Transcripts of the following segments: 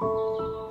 you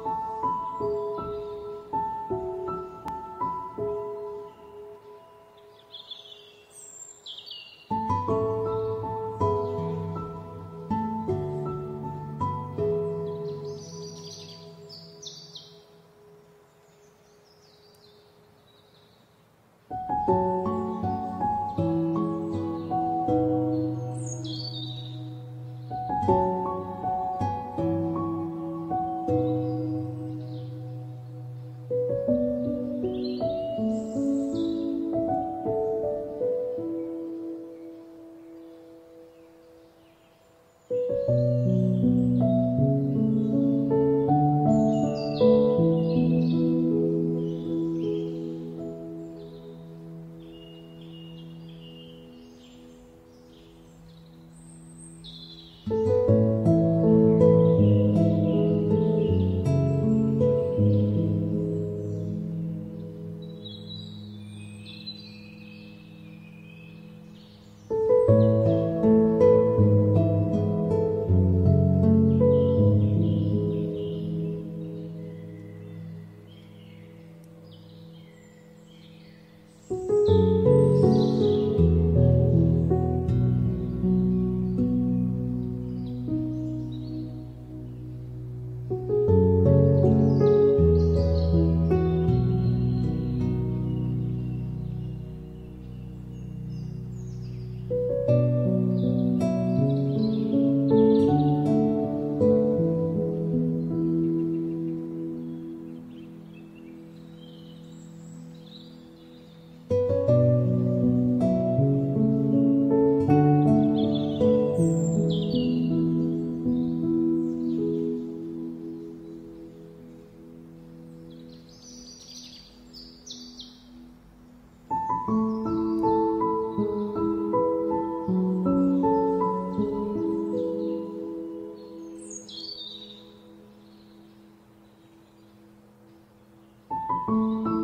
了。